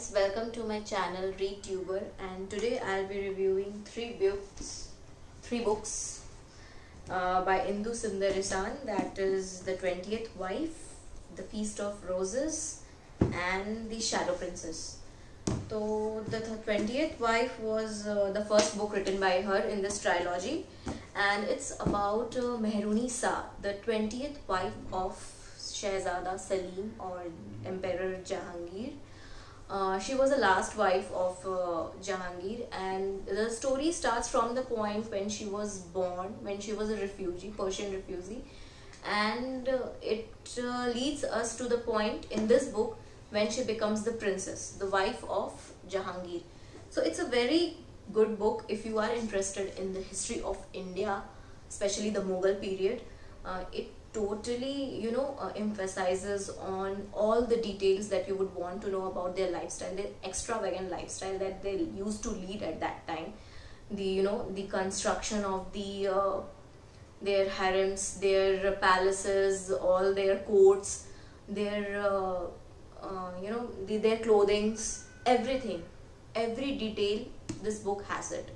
friends, welcome to my channel ReadTuber and today I'll be reviewing three books, three books uh, by Indu Sundaresan that is The 20th Wife, The Feast of Roses and The Shadow Princess. So the 20th Wife was uh, the first book written by her in this trilogy and it's about uh, Mehrunnisa, the 20th wife of Shahzada Salim or Emperor Jahangir. Uh, she was the last wife of uh, Jahangir and the story starts from the point when she was born, when she was a refugee, Persian refugee and uh, it uh, leads us to the point in this book when she becomes the princess, the wife of Jahangir. So it's a very good book if you are interested in the history of India, especially the Mughal period. Uh, it totally, you know, uh, emphasizes on all the details that you would want to know about their lifestyle, their extravagant lifestyle that they used to lead at that time. The, you know, the construction of the uh, their harems, their palaces, all their courts, their uh, uh, you know the, their clothings, everything, every detail. This book has it.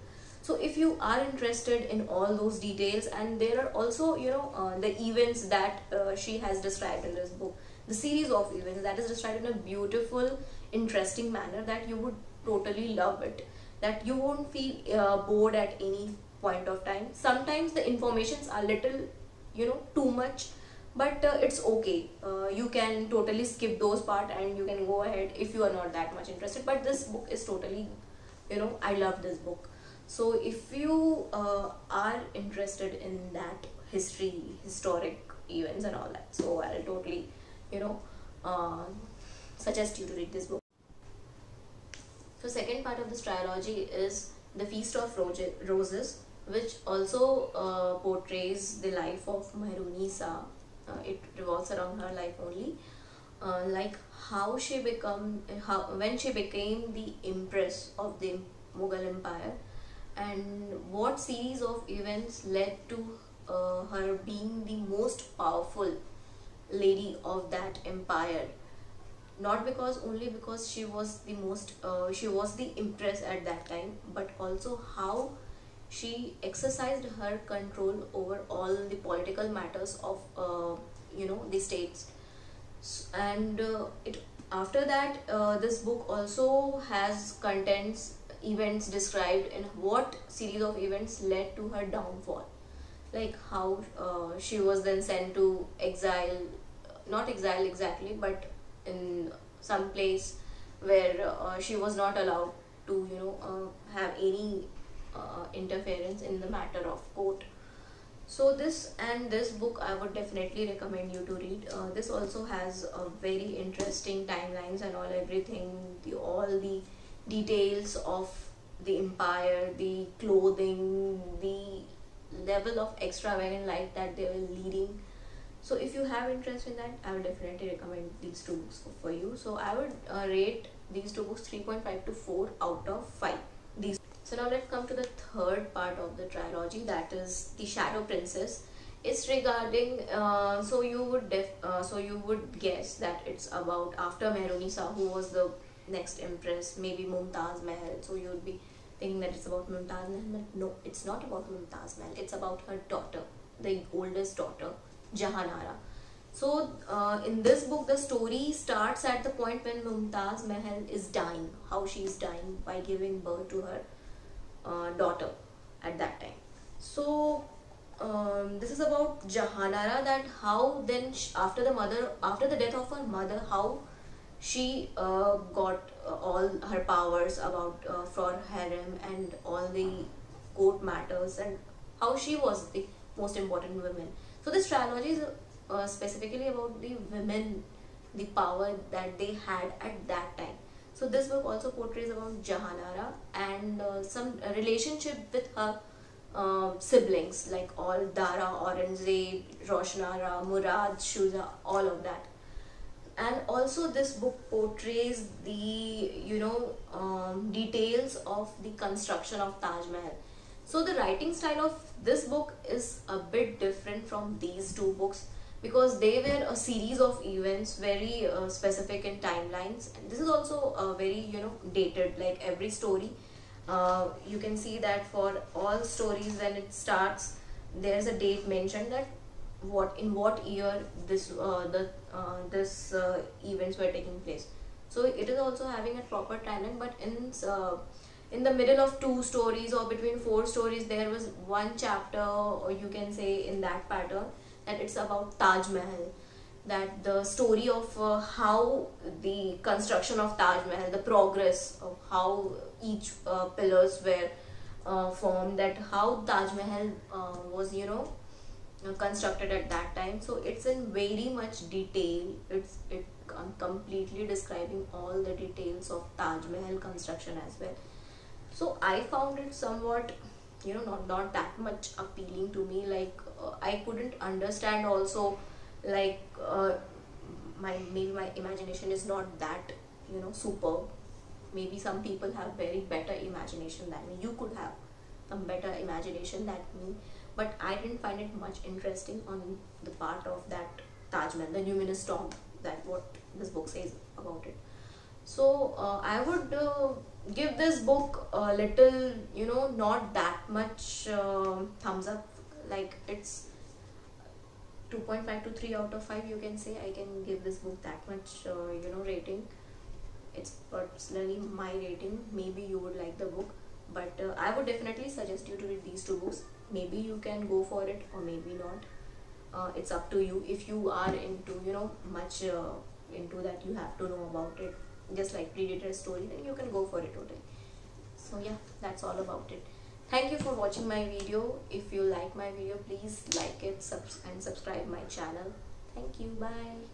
So if you are interested in all those details, and there are also you know uh, the events that uh, she has described in this book, the series of events that is described in a beautiful, interesting manner that you would totally love it. That you won't feel uh, bored at any point of time. Sometimes the informations are little, you know, too much but uh, it's okay uh, you can totally skip those part and you can go ahead if you are not that much interested but this book is totally you know i love this book so if you uh, are interested in that history historic events and all that so i'll totally you know uh, suggest you to read this book. So second part of this trilogy is the feast of roses which also uh, portrays the life of Mehrunnisa uh, it revolves around her life only. Uh, like how she become how when she became the empress of the mughal empire and what series of events led to uh, her being the most powerful lady of that empire? Not because only because she was the most uh, she was the empress at that time but also how she exercised her control over all the political matters of uh, you know the states. And uh, it after that uh, this book also has contents events described and what series of events led to her downfall. Like how uh, she was then sent to exile not exile exactly but in some place where uh, she was not allowed to you know uh, have any uh, interference in the matter of court. So this and this book i would definitely recommend you to read. Uh, this also has a very interesting timelines and all everything the all the details of the empire the clothing the level of extravagant life that they were leading. So if you have interest in that i would definitely recommend these two books for you. So i would uh, rate these two books 3.5 to 4 out of 5 these so now let's come to the third part of the trilogy that is the Shadow Princess. It's regarding uh, so you would def uh, so you would guess that it's about after Mehrunnisa who was the next empress maybe Mumtaz Mahal. So you would be thinking that it's about Mumtaz Mahal but no it's not about Mumtaz Mahal. It's about her daughter the oldest daughter Jahanara. So uh, in this book the story starts at the point when Mumtaz Mahal is dying how she is dying by giving birth to her uh, daughter at that time. So um, this is about Jahanara that how then after the mother after the death of her mother how she uh, got uh, all her powers about uh, for harem and all the court matters and how she was the most important woman so this trilogy is uh, specifically about the women the power that they had at that time so this book also portrays about Jahanara and uh, some relationship with her uh, siblings like all Dara, Aurangzeb, Roshanara, Murad, Shuja, all of that. And also this book portrays the you know um, details of the construction of Taj Mahal. So the writing style of this book is a bit different from these two books because they were a series of events very uh, specific in timelines and this is also uh, very you know dated like every story uh, you can see that for all stories when it starts there's a date mentioned that what in what year this uh, the this uh, events were taking place. So it is also having a proper timeline but in uh, in the middle of two stories or between four stories there was one chapter or you can say in that pattern that it's about Taj Mahal. That the story of uh, how the construction of Taj Mahal the progress of how each uh, pillars were uh, formed that how Taj Mahal uh, was you know constructed at that time. So it's in very much detail. It's it I'm completely describing all the details of Taj Mahal construction as well. So I found it somewhat you know not not that much appealing to me. Like uh, I couldn't understand also like uh, my maybe my imagination is not that you know superb. Maybe some people have very better imagination than me. You could have some better imagination than me but I didn't find it much interesting on the part of that Taj Mahal, the luminous tomb, that what this book says about it. So uh, I would uh, give this book a little, you know, not that much uh, thumbs up. Like it's 2.5 to 3 out of 5 you can say I can give this book that much, uh, you know, rating. It's personally my rating. Maybe you would like the book but uh, I would definitely suggest you to read these two books. Maybe you can go for it or maybe not. Uh, it's up to you. If you are into you know much uh, into that you have to know about it just like predator story then you can go for it totally so yeah that's all about it. Thank you for watching my video. If you like my video please like it subs and subscribe my channel. Thank you. Bye